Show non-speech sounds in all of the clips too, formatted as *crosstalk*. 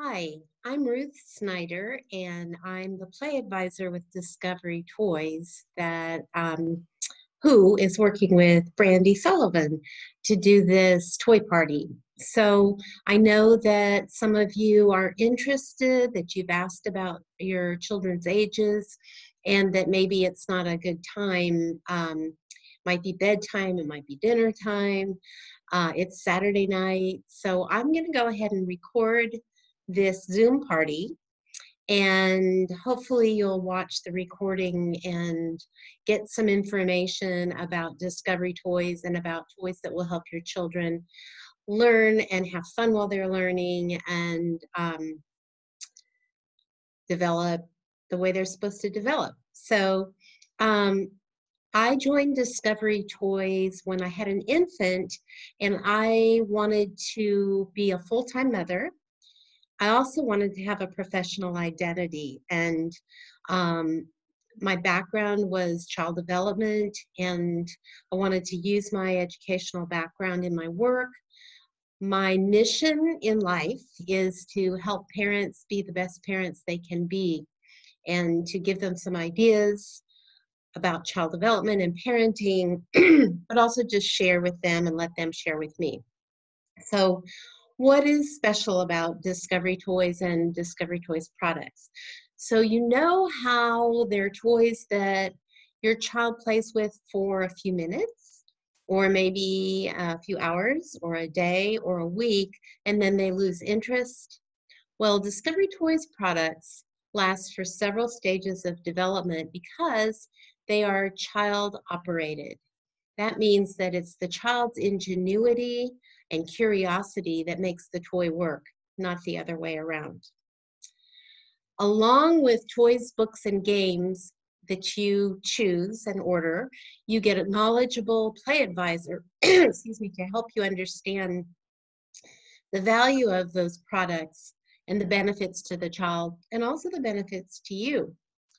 Hi, I'm Ruth Snyder, and I'm the play advisor with Discovery Toys that um, who is working with Brandie Sullivan to do this toy party. So I know that some of you are interested, that you've asked about your children's ages, and that maybe it's not a good time. Um, might be bedtime, it might be dinner time. Uh, it's Saturday night, so I'm going to go ahead and record this Zoom party and hopefully you'll watch the recording and get some information about Discovery Toys and about toys that will help your children learn and have fun while they're learning and um, develop the way they're supposed to develop. So um, I joined Discovery Toys when I had an infant and I wanted to be a full-time mother I also wanted to have a professional identity and um, my background was child development and I wanted to use my educational background in my work. My mission in life is to help parents be the best parents they can be and to give them some ideas about child development and parenting, *clears throat* but also just share with them and let them share with me. So what is special about Discovery Toys and Discovery Toys products? So you know how they're toys that your child plays with for a few minutes or maybe a few hours or a day or a week and then they lose interest? Well, Discovery Toys products last for several stages of development because they are child operated. That means that it's the child's ingenuity and curiosity that makes the toy work, not the other way around. Along with toys, books, and games that you choose and order, you get a knowledgeable play advisor, *clears throat* excuse me, to help you understand the value of those products and the benefits to the child and also the benefits to you.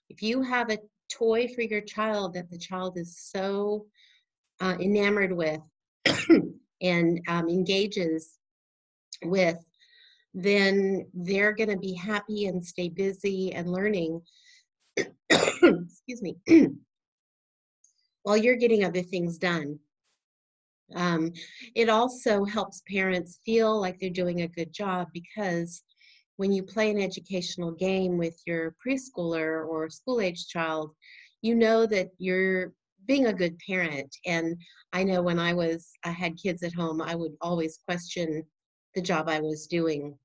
If you have a toy for your child that the child is so uh, enamored with *clears throat* and um, engages with, then they're going to be happy and stay busy and learning. Excuse me. *clears throat* while you're getting other things done. Um, it also helps parents feel like they're doing a good job because when you play an educational game with your preschooler or school age child, you know that you're being a good parent. And I know when I was, I had kids at home, I would always question the job I was doing.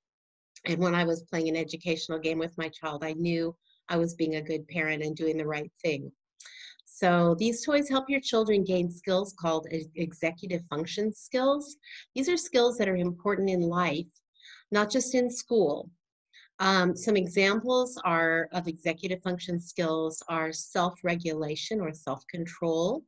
And when I was playing an educational game with my child, I knew I was being a good parent and doing the right thing. So these toys help your children gain skills called executive function skills. These are skills that are important in life, not just in school. Um, some examples are of executive function skills are self-regulation or self-control,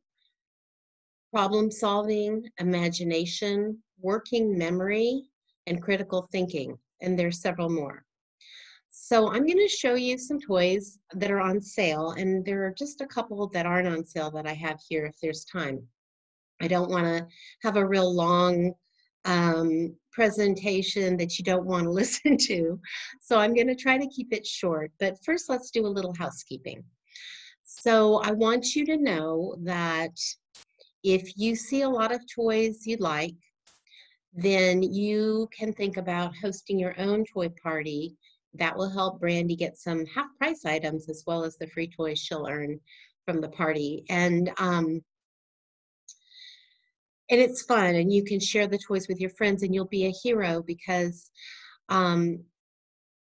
problem solving, imagination, working memory, and critical thinking. And there's several more. So I'm going to show you some toys that are on sale, and there are just a couple that aren't on sale that I have here if there's time. I don't want to have a real long um, presentation that you don't want to *laughs* listen to. So I'm going to try to keep it short. But first, let's do a little housekeeping. So I want you to know that if you see a lot of toys you'd like, then you can think about hosting your own toy party. That will help Brandie get some half price items as well as the free toys she'll earn from the party. And um, and it's fun and you can share the toys with your friends and you'll be a hero because um,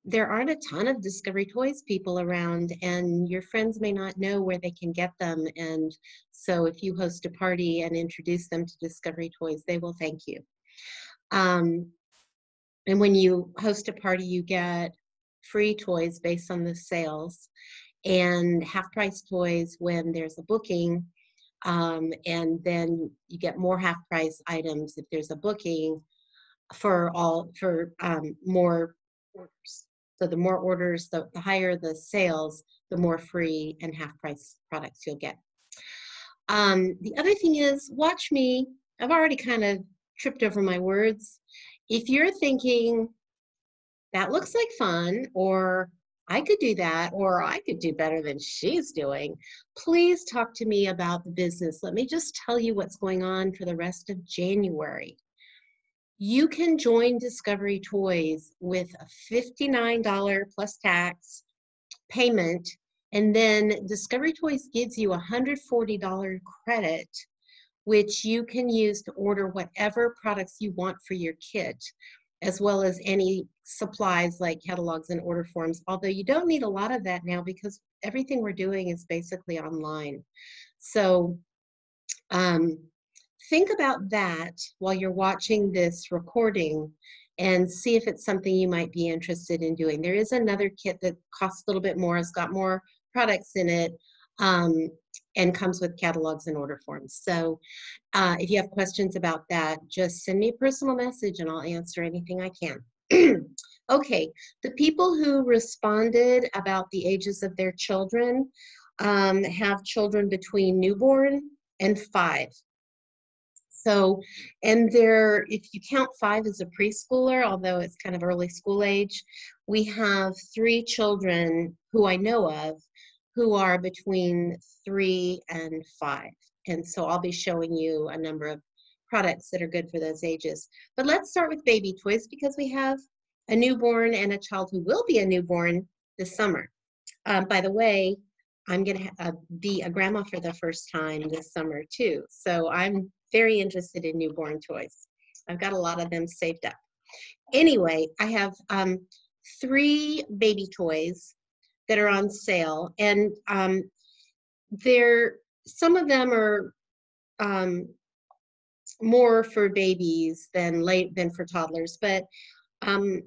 there aren't a ton of discovery toys people around and your friends may not know where they can get them and so if you host a party and introduce them to discovery toys they will thank you. Um, and when you host a party you get free toys based on the sales and half price toys when there's a booking um, and then you get more half price items if there's a booking for all for um, more orders. So the more orders, the, the higher the sales, the more free and half price products you'll get. Um, the other thing is watch me. I've already kind of tripped over my words. If you're thinking, that looks like fun, or I could do that, or I could do better than she's doing, please talk to me about the business. Let me just tell you what's going on for the rest of January. You can join Discovery Toys with a $59 plus tax payment, and then Discovery Toys gives you a $140 credit, which you can use to order whatever products you want for your kit as well as any supplies like catalogs and order forms, although you don't need a lot of that now because everything we're doing is basically online. So um, think about that while you're watching this recording and see if it's something you might be interested in doing. There is another kit that costs a little bit more, it's got more products in it, um, and comes with catalogs and order forms. So uh, if you have questions about that, just send me a personal message and I'll answer anything I can. *clears throat* okay, the people who responded about the ages of their children um, have children between newborn and five. So, and there, if you count five as a preschooler, although it's kind of early school age, we have three children who I know of who are between three and five. And so I'll be showing you a number of products that are good for those ages. But let's start with baby toys because we have a newborn and a child who will be a newborn this summer. Um, by the way, I'm going to uh, be a grandma for the first time this summer too. So I'm very interested in newborn toys. I've got a lot of them saved up. Anyway, I have um, three baby toys that are on sale, and um, they're some of them are um, more for babies than late than for toddlers, but um,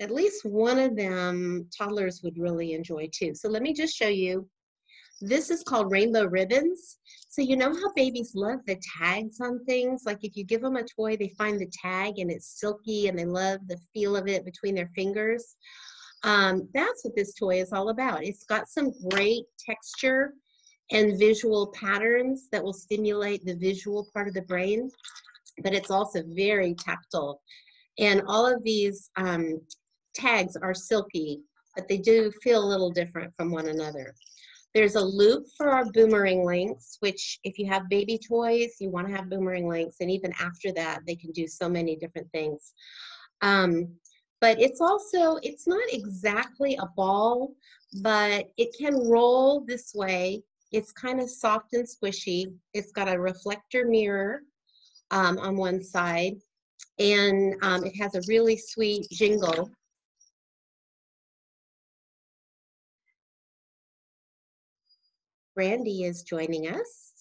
at least one of them toddlers would really enjoy too. So let me just show you. This is called rainbow ribbons. So you know how babies love the tags on things? Like if you give them a toy, they find the tag and it's silky and they love the feel of it between their fingers. Um, that's what this toy is all about. It's got some great texture and visual patterns that will stimulate the visual part of the brain, but it's also very tactile. And all of these um, tags are silky, but they do feel a little different from one another. There's a loop for our boomerang links, which if you have baby toys, you want to have boomerang links, and even after that, they can do so many different things. Um, but it's also, it's not exactly a ball, but it can roll this way. It's kind of soft and squishy. It's got a reflector mirror um, on one side, and um, it has a really sweet jingle. Brandie is joining us.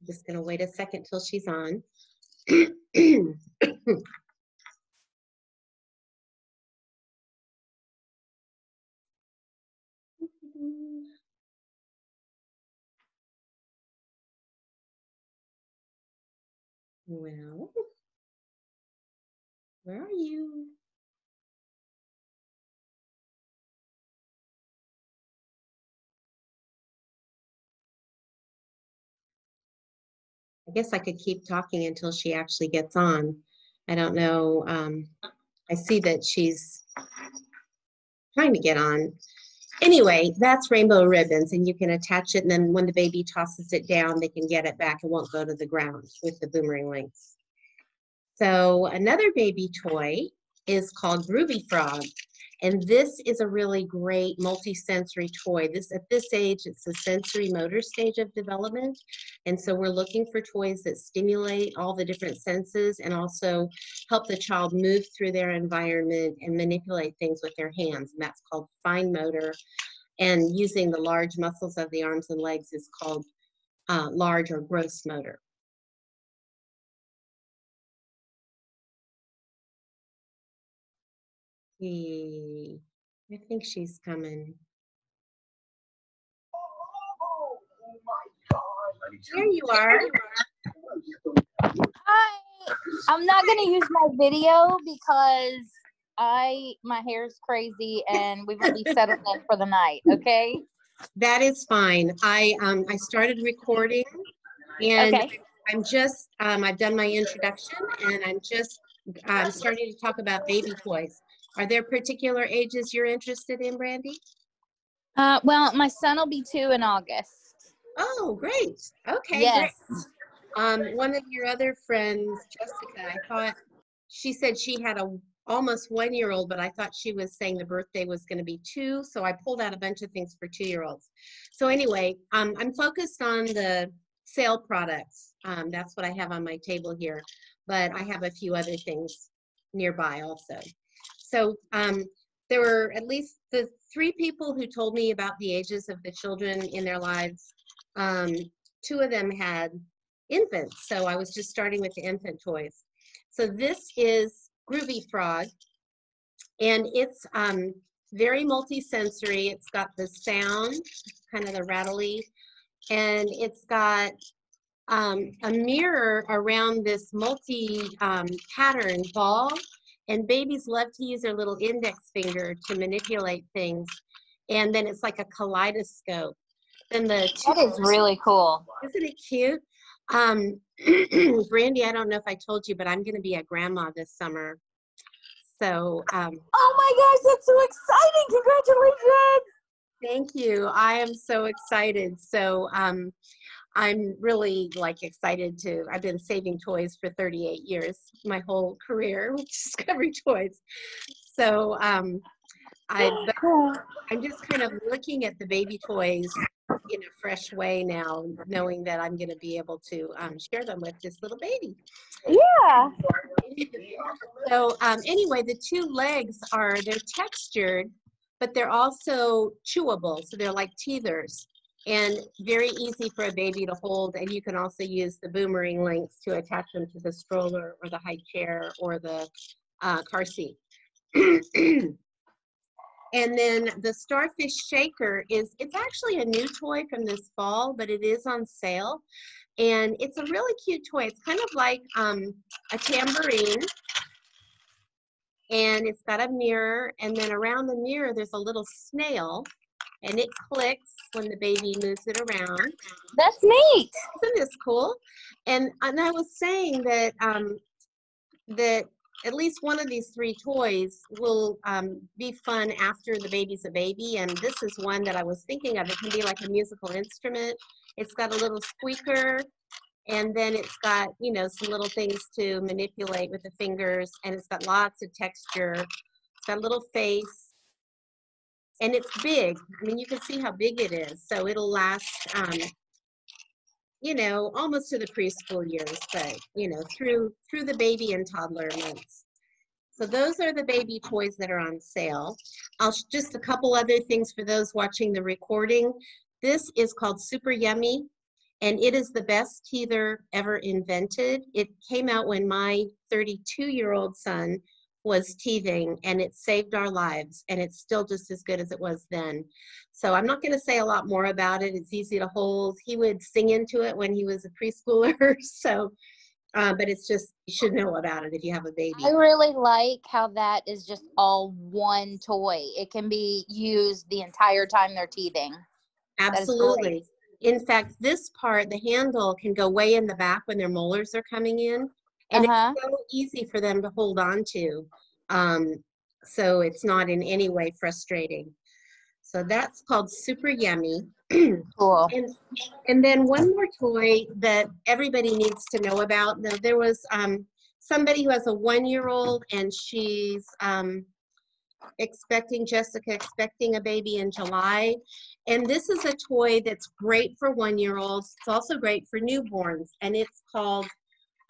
I'm just going to wait a second till she's on. Well, where are you? Guess I could keep talking until she actually gets on. I don't know. Um, I see that she's trying to get on. Anyway, that's rainbow ribbons and you can attach it and then when the baby tosses it down, they can get it back. It won't go to the ground with the boomerang links. So another baby toy is called Groovy Frog. And this is a really great multi-sensory toy. This At this age, it's the sensory motor stage of development. And so we're looking for toys that stimulate all the different senses and also help the child move through their environment and manipulate things with their hands. And that's called fine motor. And using the large muscles of the arms and legs is called uh, large or gross motor. See. I think she's coming. Here you are. Hi. I'm not gonna use my video because I my hair is crazy and we will be settled in for the night. Okay. That is fine. I um I started recording and Okay. I'm just, um, I've done my introduction and I'm just um, starting to talk about baby toys. Are there particular ages you're interested in, Brandie? Uh, well, my son will be two in August. Oh, great. Okay. yes. Great. Um, one of your other friends, Jessica, I thought she said she had a almost one year old, but I thought she was saying the birthday was going to be two. So I pulled out a bunch of things for two year olds. So anyway, um, I'm focused on the sale products. Um, that's what I have on my table here, but I have a few other things nearby also. So um, there were at least the three people who told me about the ages of the children in their lives. Um, two of them had infants, so I was just starting with the infant toys. So this is Groovy Frog, and it's um, very multi-sensory. It's got the sound, kind of the rattly, and it's got um, a mirror around this multi-pattern um, ball and babies love to use their little index finger to manipulate things. And then it's like a kaleidoscope. Then the that is really cool. Isn't it cute? Um, *clears throat* Brandie, I don't know if I told you, but I'm going to be a grandma this summer. So. Um, oh my gosh, that's so exciting! Congratulations! Thank you. I am so excited. So um, I'm really like excited to, I've been saving toys for 38 years, my whole career *laughs* with Discovery Toys. So um, I, *gasps* I'm just kind of looking at the baby toys in a fresh way now, knowing that I'm going to be able to um, share them with this little baby. Yeah. *laughs* so um, anyway, the two legs are, they're textured, but they're also chewable. So they're like teethers and very easy for a baby to hold. And you can also use the boomerang links to attach them to the stroller or the high chair or the uh, car seat. *clears throat* and then the Starfish Shaker is, it's actually a new toy from this fall, but it is on sale. And it's a really cute toy. It's kind of like um, a tambourine. And it's got a mirror. And then around the mirror, there's a little snail and it clicks when the baby moves it around. That's neat. Isn't this cool? And and I was saying that um, that at least one of these three toys will um, be fun after the baby's a baby. And this is one that I was thinking of. It can be like a musical instrument. It's got a little squeaker and then it's got, you know, some little things to manipulate with the fingers and it's got lots of texture. It's got a little face and it's big. I mean, you can see how big it is. So it'll last, um, you know, almost to the preschool years, but you know, through through the baby and toddler months. So those are the baby toys that are on sale. I'll just a couple other things for those watching the recording. This is called Super Yummy, and it is the best teether ever invented. It came out when my 32-year-old son was teething and it saved our lives and it's still just as good as it was then. So I'm not going to say a lot more about it. It's easy to hold. He would sing into it when he was a preschooler. *laughs* so, uh, but it's just, you should know about it if you have a baby. I really like how that is just all one toy. It can be used the entire time they're teething. Absolutely. In fact, this part, the handle can go way in the back when their molars are coming in and uh-huh. it's so easy for them to hold on to. Um, so it's not in any way frustrating. So that's called Super Yummy. *clears throat* cool. And, and then one more toy that everybody needs to know about. There was um, somebody who has a one-year-old and she's um, expecting, Jessica expecting a baby in July. And this is a toy that's great for one-year-olds. It's also great for newborns. And it's called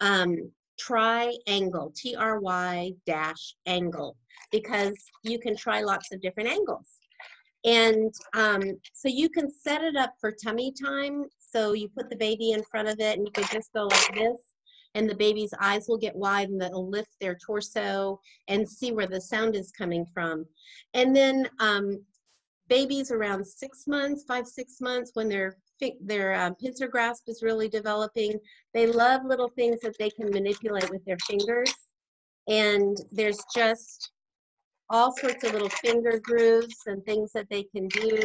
um, Try-Angle, T-R-Y dash angle, because you can try lots of different angles. And um, so you can set it up for tummy time. So you put the baby in front of it and you could just go like this and the baby's eyes will get wide and they'll lift their torso and see where the sound is coming from. And then um, babies around six months, five, six months, when they're their um, pincer grasp is really developing. They love little things that they can manipulate with their fingers. And there's just all sorts of little finger grooves and things that they can do.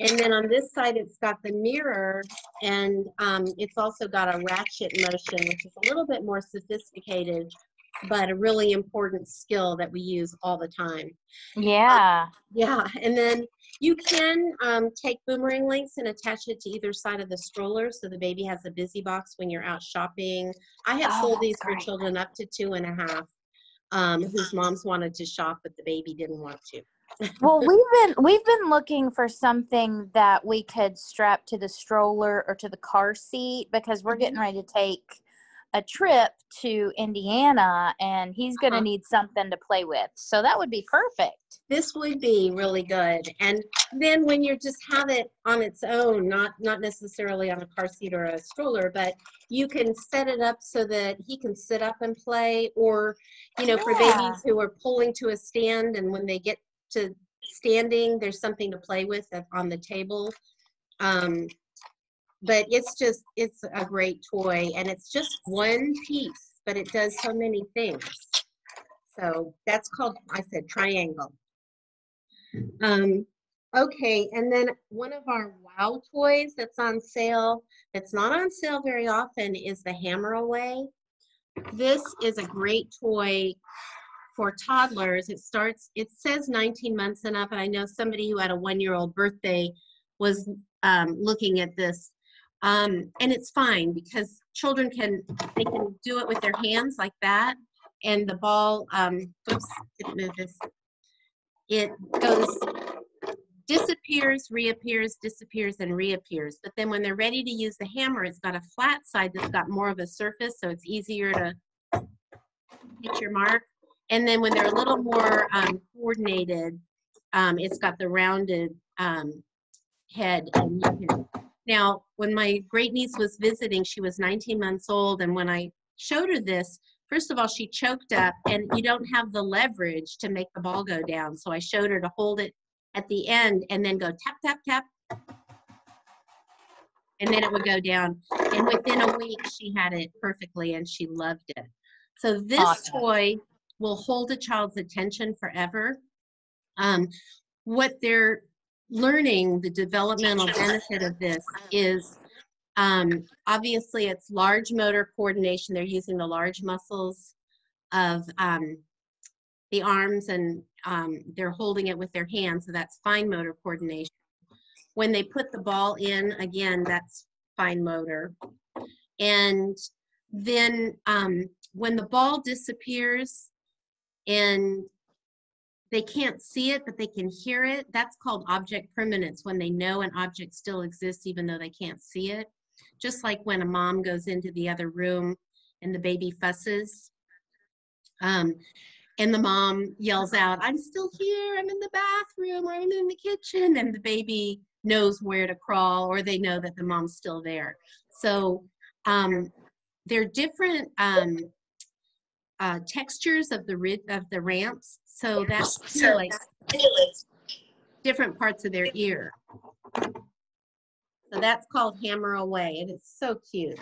And then on this side, it's got the mirror and um, it's also got a ratchet motion, which is a little bit more sophisticated, but a really important skill that we use all the time. Yeah. Yeah, and then you can um, take boomerang links and attach it to either side of the stroller so the baby has a busy box when you're out shopping. I have Oh, sold these for great. children up to two and a half um, whose moms wanted to shop, but the baby didn't want to. well, *laughs* we've been we've been looking for something that we could strap to the stroller or to the car seat because we're getting ready to take a trip to Indiana and he's going to Uh-huh. need something to play with. So that would be perfect. this would be really good and then when you just have it on its own not not necessarily on a car seat or a stroller but you can set it up so that he can sit up and play or you know for babies who are pulling to a stand and when they get to standing there's something to play with on the table um, but it's just it's a great toy and it's just one piece but it does so many things so that's called i said Try-Angle um, okay, and then one of our wow toys that's on sale, that's not on sale very often, is the Hammer Away. This is a great toy for toddlers. It starts, it says 19 months and up, and I know somebody who had a one-year-old birthday was um, looking at this. Um, and it's fine because children can, they can do it with their hands like that. And the ball, um, oops, didn't move this it goes disappears, reappears, disappears, and reappears. But then when they're ready to use the hammer, it's got a flat side that's got more of a surface, so it's easier to hit your mark. And then when they're a little more um, coordinated, um, it's got the rounded um, head. And you can, now, when my great niece was visiting, she was 19 months old, and when I showed her this, first of all, she choked up, and you don't have the leverage to make the ball go down. So I showed her to hold it at the end and then go tap, tap, tap. And then it would go down. And within a week, she had it perfectly and she loved it. So this Awesome. toy will hold a child's attention forever. Um, what they're learning, the developmental benefit of this is um, obviously it's large motor coordination. They're using the large muscles of um, the arms and um, they're holding it with their hands, so that's fine motor coordination. When they put the ball in, again, that's fine motor. And then um, when the ball disappears and they can't see it, but they can hear it, that's called object permanence, when they know an object still exists even though they can't see it. Just like when a mom goes into the other room and the baby fusses. Um, and the mom yells out, I'm still here, I'm in the bathroom, or I'm in the kitchen, and the baby knows where to crawl, or they know that the mom's still there. So um, they're different um, uh, textures of the of the ramps, so that stimulates different parts of their ear. So that's called Hammer Away, and it's so cute.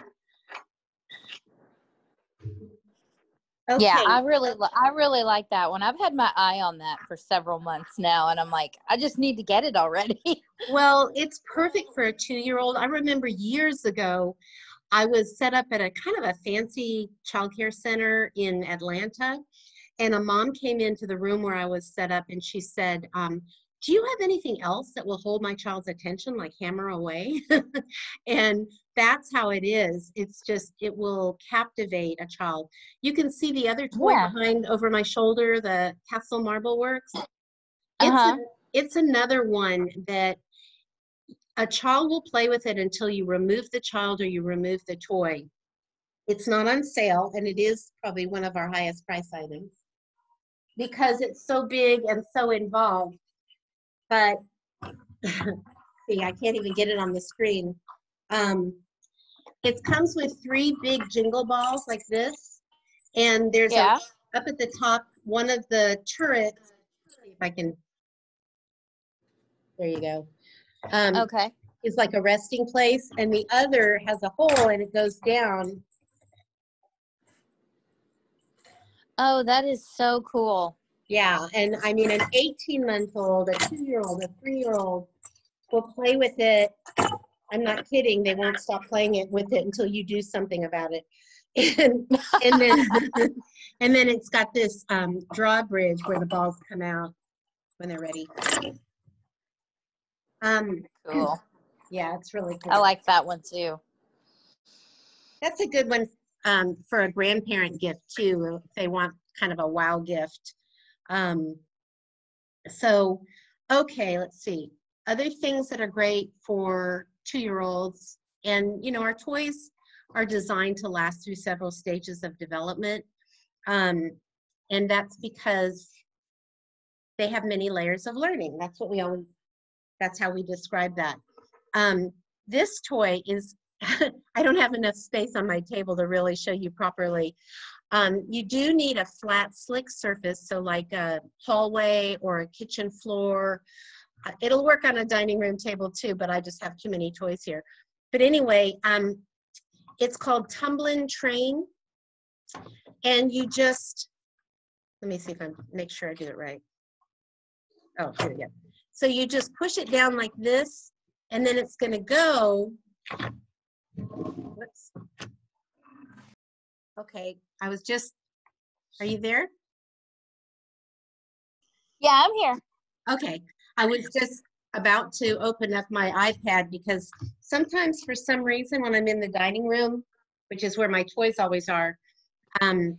Yeah, I really li- I really like that one. I've had my eye on that for several months now and I'm like I just need to get it already. *laughs* Well, it's perfect for a two-year-old. I remember years ago, I was set up at a kind of a fancy childcare center in Atlanta, and a mom came into the room where I was set up, and she said, um, "Do you have anything else that will hold my child's attention, like Hammer Away?" *laughs* and that's how it is. It's just it will captivate a child. You can see the other toy Yeah. behind over my shoulder, the Castle Marble Works. It's a- Uh-huh. it's another one that a child will play with it until you remove the child or you remove the toy. It's not on sale and it is probably one of our highest price items because it's so big and so involved. But *laughs* see, I can't even get it on the screen. Um, it comes with three big jingle balls like this, and there's a up at the top, one of the turrets, if I can, there you go, um, Okay. is like a resting place, and the other has a hole and it goes down. Oh, that is so cool. Yeah, and I mean, an 18 month old, a two year old, a three year old, will play with it. I'm not kidding. They won't stop playing it with it until you do something about it. *laughs* And and then *laughs* and then it's got this um, drawbridge where the balls come out when they're ready. Um, Cool. yeah, it's really cool. I like that one too. That's a good one um, for a grandparent gift too, if they want kind of a wow gift. Um, so, okay, let's see. Other things that are great for two-year-olds, and you know, our toys are designed to last through several stages of development, um, and that's because they have many layers of learning. That's what we always. That's how we describe that. Um, this toy is *laughs* I don't have enough space on my table to really show you properly. Um, you do need a flat, slick surface, so like a hallway or a kitchen floor. Uh, It'll work on a dining room table too, but I just have too many toys here. But anyway, um, it's called Tumbling Train. And you just, let me see if I make sure I do it right. Oh, here we go. So you just push it down like this, and then it's gonna go Whoops. Okay, I was just, are you there? Yeah, I'm here. Okay, I was just about to open up my iPad because sometimes for some reason when I'm in the dining room, which is where my toys always are, um,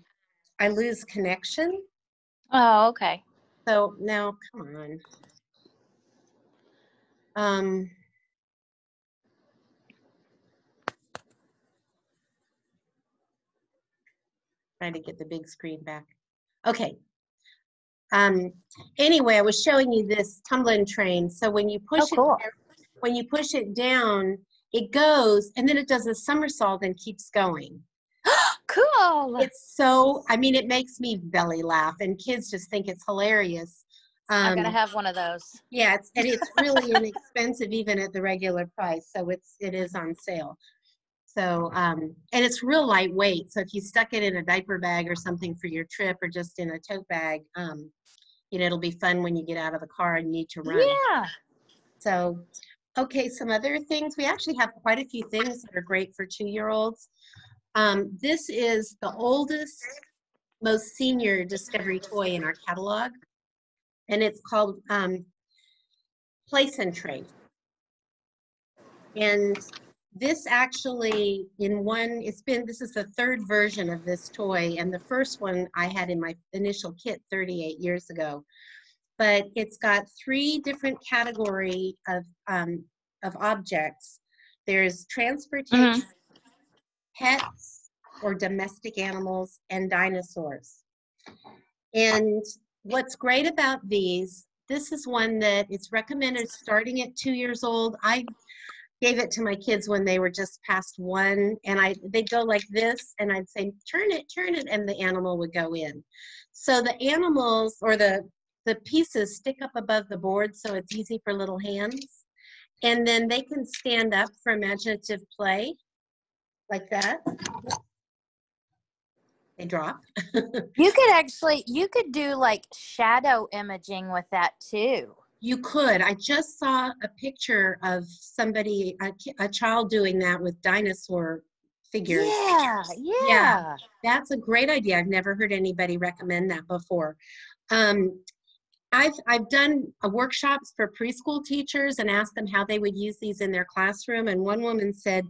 I lose connection. Oh, okay. So now, come on. Um, trying to get the big screen back. Okay. Um, anyway, I was showing you this tumbling train. So when you push Oh, it, cool. down- when you push it down, it goes and then it does a somersault and keeps going. *gasps* Cool. It's so, I mean, it makes me belly laugh and kids just think it's hilarious. I'm gonna Um, have one of those. yeah, it's, and it's really *laughs* inexpensive even at the regular price. So it's, it is on sale. So, um, and it's real lightweight. So if you stuck it in a diaper bag or something for your trip or just in a tote bag, um, you know, it'll be fun when you get out of the car and need to run. Yeah. So, okay, some other things. We actually have quite a few things that are great for two-year-olds. Um, this is the oldest, most senior Discovery toy in our catalog, and it's called um, Place and Trade. And this actually, in one, it's been, this is the third version of this toy, and the first one I had in my initial kit 38 years ago but it's got three different category of um, of objects. There's transportation, pets or domestic animals, and dinosaurs. And what's great about these, this is one that it's recommended starting at two years old. I gave it to my kids when they were just past one, and I they'd go like this, and I'd say, turn it, turn it, and the animal would go in. So the animals or the the pieces stick up above the board so it's easy for little hands. And then they can stand up for imaginative play like that. They drop. *laughs* You could actually you could do like shadow imaging with that too. You could. I just saw a picture of somebody, a, a child doing that with dinosaur figures. Yeah, yeah. That's a great idea. I've never heard anybody recommend that before. Um, I've I've done uh, workshops for preschool teachers and asked them how they would use these in their classroom. And one woman said,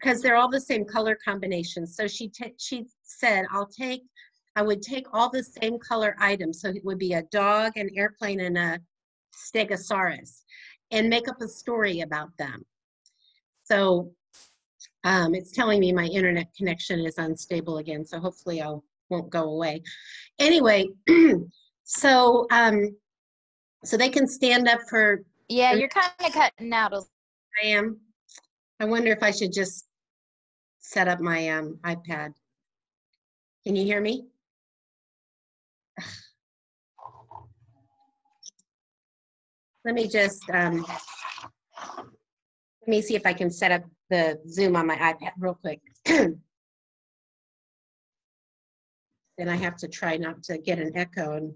because they're all the same color combinations. So she ta- she said, I'll take, I would take all the same color items. So it would be a dog, an airplane, and a stegosaurus, and make up a story about them. So um, it's telling me my internet connection is unstable again, so hopefully I won't go away. Anyway, *clears throat* so um, so they can stand up for Yeah, you're kind of cutting out a I am. I wonder if I should just set up my um, iPad. Can you hear me? Let me just um, let me see if I can set up the Zoom on my iPad real quick. *clears throat* then I have to try not to get an echo and